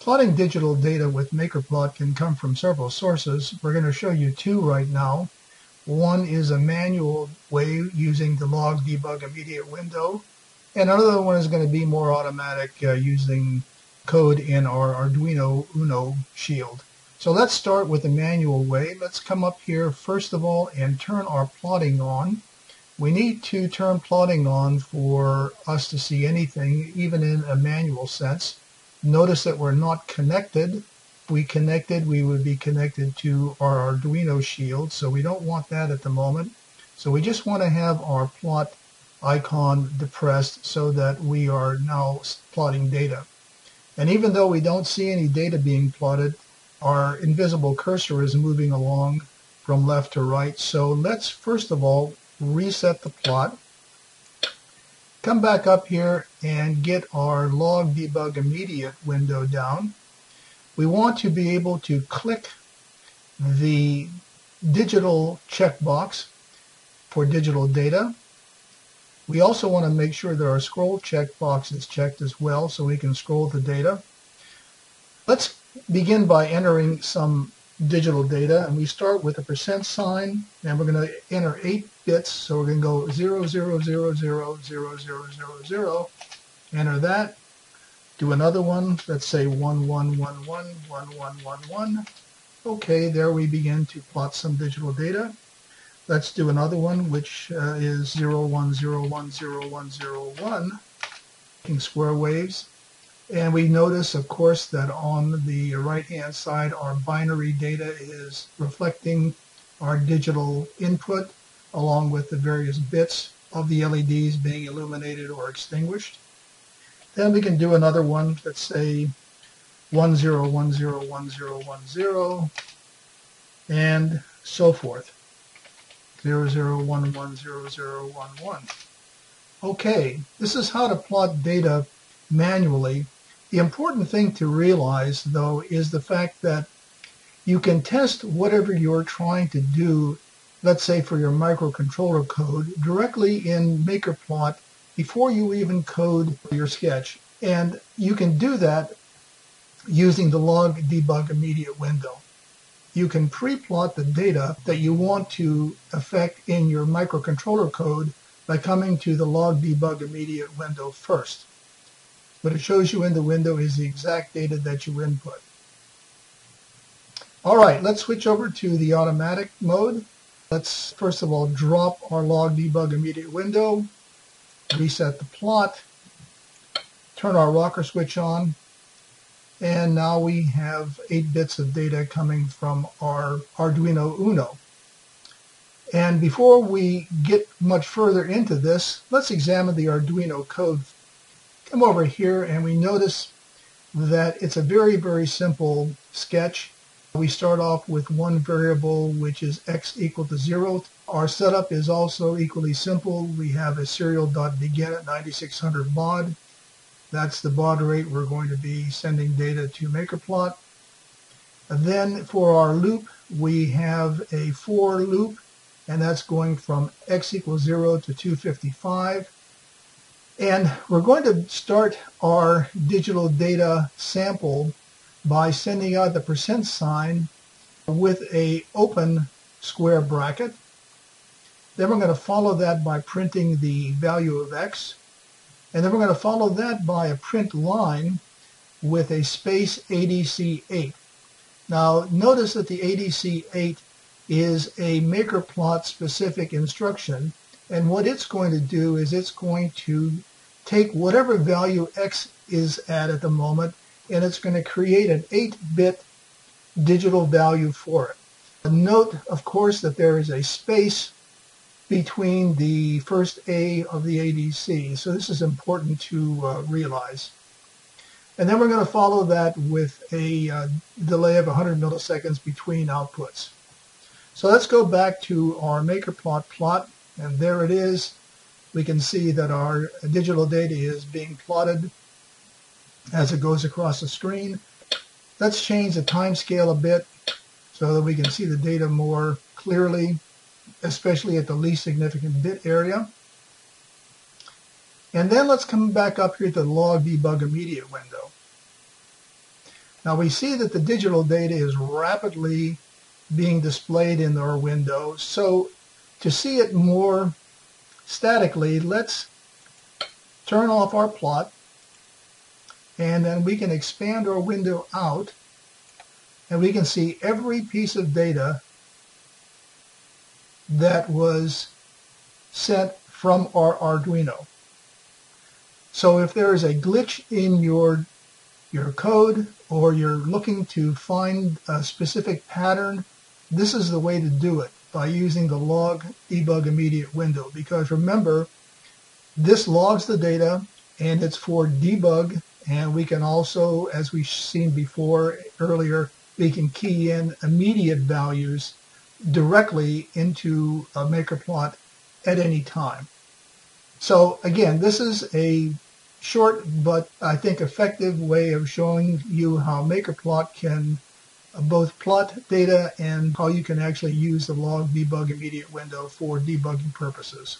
Plotting digital data with MakerPlot can come from several sources. We're going to show you two right now. One is a manual way using the log debug immediate window, and another one is going to be more automatic uh, using code in our Arduino Uno shield. So let's start with the manual way. Let's come up here first of all and turn our plotting on. We need to turn plotting on for us to see anything, even in a manual sense. Notice that we're not connected we connected, we would be connected to our Arduino shield. So we don't want that at the moment. So we just want to have our plot icon depressed so that we are now plotting data. And even though we don't see any data being plotted, our invisible cursor is moving along from left to right. So let's first of all reset the plot. Come back up here and get our log debug immediate window down we want to be able to click the digital checkbox for digital data. We also want to make sure that our scroll checkbox is checked as well so we can scroll the data. Let's begin by entering some digital data and we start with a percent sign and we're going to enter 8 so we're going to go 0, 0, 0, 0, 0, 0, 0, 0, enter that do another one, let's say 11111111. Okay, there we begin to plot some digital data. Let's do another one, which uh, is 01010101, making square waves. And we notice, of course, that on the right-hand side, our binary data is reflecting our digital input along with the various bits of the LEDs being illuminated or extinguished. Then we can do another one, let's say 10101010 and so forth. 00110011. Okay, this is how to plot data manually. The important thing to realize, though, is the fact that you can test whatever you're trying to do, let's say for your microcontroller code, directly in MakerPlot before you even code your sketch. And you can do that using the log debug immediate window. You can pre-plot the data that you want to affect in your microcontroller code by coming to the log debug immediate window first. What it shows you in the window is the exact data that you input. All right, let's switch over to the automatic mode. Let's first of all drop our log debug immediate window reset the plot, turn our rocker switch on, and now we have 8 bits of data coming from our Arduino Uno. And before we get much further into this, let's examine the Arduino code. Come over here and we notice that it's a very, very simple sketch. We start off with one variable, which is x equal to 0. Our setup is also equally simple. We have a serial.begin at 9600 baud. That's the baud rate we're going to be sending data to MakerPlot. And then for our loop, we have a for loop, and that's going from x equals 0 to 255. And we're going to start our digital data sample by sending out the percent sign with a open square bracket. Then we're going to follow that by printing the value of x. And then we're going to follow that by a print line with a space ADC8. Now notice that the ADC8 is a MakerPlot specific instruction and what it's going to do is it's going to take whatever value x is at at the moment and it's going to create an 8-bit digital value for it. Note, of course, that there is a space between the first A of the ADC, so this is important to uh, realize. And then we're going to follow that with a uh, delay of 100 milliseconds between outputs. So let's go back to our MakerPlot plot, and there it is. We can see that our digital data is being plotted as it goes across the screen. Let's change the time scale a bit so that we can see the data more clearly, especially at the least significant bit area. And then let's come back up here to the log debug immediate window. Now we see that the digital data is rapidly being displayed in our window. So to see it more statically, let's turn off our plot and then we can expand our window out and we can see every piece of data that was sent from our Arduino. So if there is a glitch in your your code or you're looking to find a specific pattern, this is the way to do it by using the log debug immediate window because remember this logs the data and it's for debug and we can also as we've seen before earlier we can key in immediate values directly into a MakerPlot at any time. So again, this is a short but I think effective way of showing you how MakerPlot can both plot data and how you can actually use the log debug immediate window for debugging purposes.